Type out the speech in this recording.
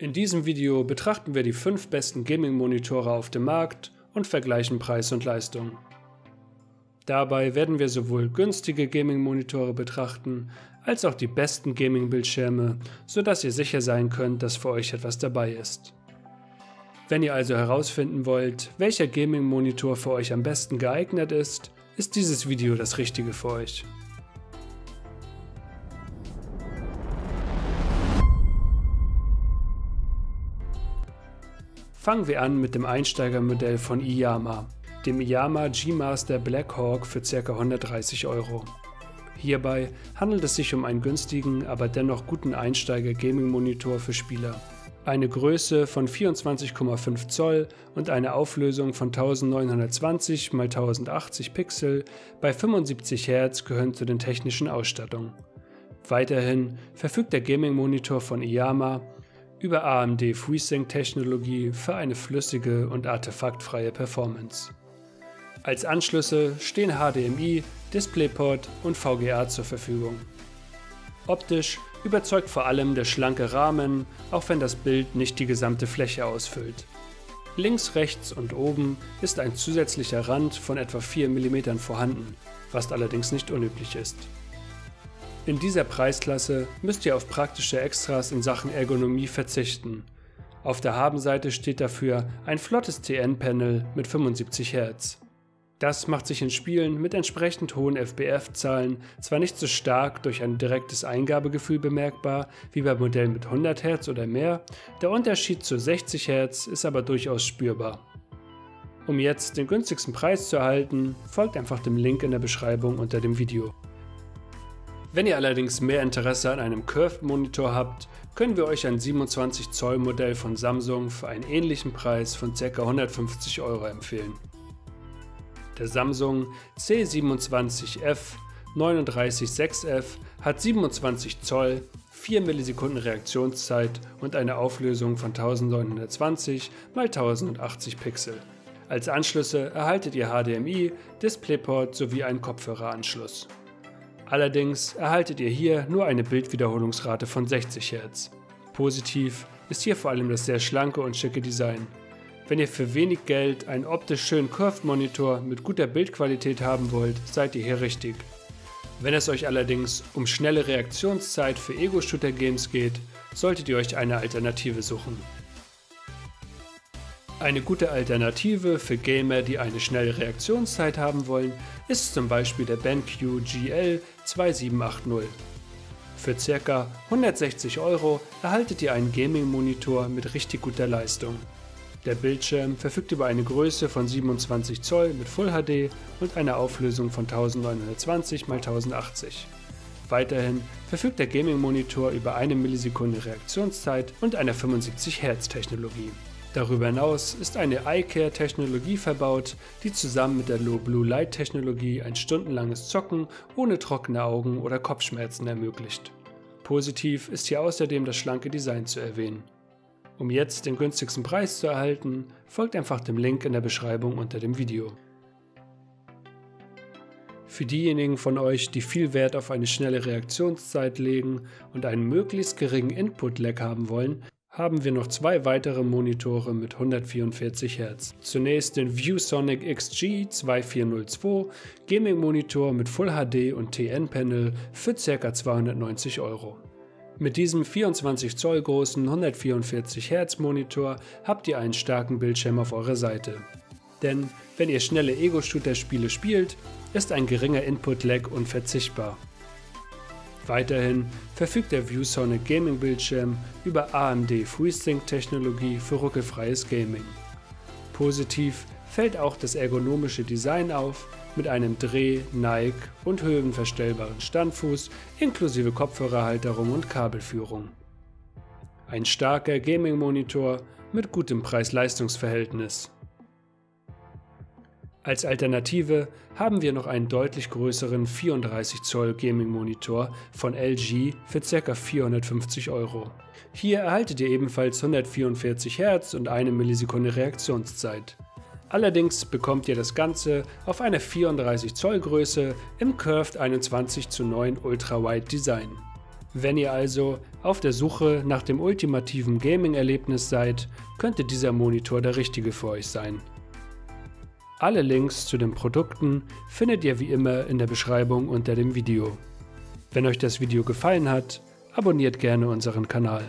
In diesem Video betrachten wir die 5 besten Gaming-Monitore auf dem Markt und vergleichen Preis und Leistung. Dabei werden wir sowohl günstige Gaming-Monitore betrachten, als auch die besten Gaming-Bildschirme, sodass ihr sicher sein könnt, dass für euch etwas dabei ist. Wenn ihr also herausfinden wollt, welcher Gaming-Monitor für euch am besten geeignet ist, ist dieses Video das Richtige für euch. Fangen wir an mit dem Einsteigermodell von Iyama, dem Iyama G-Master Blackhawk für ca. 130 Euro. Hierbei handelt es sich um einen günstigen, aber dennoch guten Einsteiger-Gaming-Monitor für Spieler. Eine Größe von 24,5 Zoll und eine Auflösung von 1920 x 1080 Pixel bei 75 Hz gehören zu den technischen Ausstattungen. Weiterhin verfügt der Gaming-Monitor von Iyama über AMD FreeSync-Technologie für eine flüssige und artefaktfreie Performance. Als Anschlüsse stehen HDMI, DisplayPort und VGA zur Verfügung. Optisch überzeugt vor allem der schlanke Rahmen, auch wenn das Bild nicht die gesamte Fläche ausfüllt. Links, rechts und oben ist ein zusätzlicher Rand von etwa 4 mm vorhanden, was allerdings nicht unüblich ist. In dieser Preisklasse müsst ihr auf praktische Extras in Sachen Ergonomie verzichten. Auf der Habenseite steht dafür ein flottes TN-Panel mit 75 Hz. Das macht sich in Spielen mit entsprechend hohen FBF-Zahlen zwar nicht so stark durch ein direktes Eingabegefühl bemerkbar wie bei Modellen mit 100 Hz oder mehr, der Unterschied zu 60 Hz ist aber durchaus spürbar. Um jetzt den günstigsten Preis zu erhalten, folgt einfach dem Link in der Beschreibung unter dem Video. Wenn ihr allerdings mehr Interesse an einem Curved Monitor habt, können wir euch ein 27 Zoll Modell von Samsung für einen ähnlichen Preis von ca. 150 Euro empfehlen. Der Samsung C27F 396F hat 27 Zoll, 4 Millisekunden Reaktionszeit und eine Auflösung von 1920 x 1080 Pixel. Als Anschlüsse erhaltet ihr HDMI, DisplayPort sowie einen Kopfhöreranschluss. Allerdings erhaltet ihr hier nur eine Bildwiederholungsrate von 60 Hz. Positiv ist hier vor allem das sehr schlanke und schicke Design. Wenn ihr für wenig Geld einen optisch schönen Curved Monitor mit guter Bildqualität haben wollt, seid ihr hier richtig. Wenn es euch allerdings um schnelle Reaktionszeit für Ego-Shooter-Games geht, solltet ihr euch eine Alternative suchen. Eine gute Alternative für Gamer, die eine schnelle Reaktionszeit haben wollen, ist zum Beispiel der BenQ GL 2780. Für ca. 160 Euro erhaltet ihr einen Gaming-Monitor mit richtig guter Leistung. Der Bildschirm verfügt über eine Größe von 27 Zoll mit Full HD und einer Auflösung von 1920 x 1080. Weiterhin verfügt der Gaming-Monitor über eine Millisekunde Reaktionszeit und einer 75 Hz Technologie. Darüber hinaus ist eine Eye-Care-Technologie verbaut, die zusammen mit der Low-Blue-Light-Technologie ein stundenlanges Zocken ohne trockene Augen oder Kopfschmerzen ermöglicht. Positiv ist hier außerdem das schlanke Design zu erwähnen. Um jetzt den günstigsten Preis zu erhalten, folgt einfach dem Link in der Beschreibung unter dem Video. Für diejenigen von euch, die viel Wert auf eine schnelle Reaktionszeit legen und einen möglichst geringen Input-Lag haben wollen, haben wir noch zwei weitere Monitore mit 144 Hz. Zunächst den ViewSonic XG 2402 Gaming Monitor mit Full HD und TN Panel für ca. 290 Euro. Mit diesem 24 Zoll großen 144 Hz Monitor habt ihr einen starken Bildschirm auf eurer Seite. Denn wenn ihr schnelle Ego-Shooter-Spiele spielt, ist ein geringer Input-Lag unverzichtbar. Weiterhin verfügt der ViewSonic Gaming Bildschirm über AMD FreeSync Technologie für ruckelfreies Gaming. Positiv fällt auch das ergonomische Design auf mit einem Dreh-, Neig- und höhenverstellbaren Standfuß inklusive Kopfhörerhalterung und Kabelführung. Ein starker Gaming-Monitor mit gutem Preis-Leistungs-Verhältnis. Als Alternative haben wir noch einen deutlich größeren 34 Zoll Gaming Monitor von LG für ca. 450 Euro. Hier erhaltet ihr ebenfalls 144 Hz und eine Millisekunde Reaktionszeit. Allerdings bekommt ihr das Ganze auf einer 34 Zoll Größe im Curved 21 zu 9 Ultra Wide Design. Wenn ihr also auf der Suche nach dem ultimativen Gaming-Erlebnis seid, könnte dieser Monitor der richtige für euch sein. Alle Links zu den Produkten findet ihr wie immer in der Beschreibung unter dem Video. Wenn euch das Video gefallen hat, abonniert gerne unseren Kanal.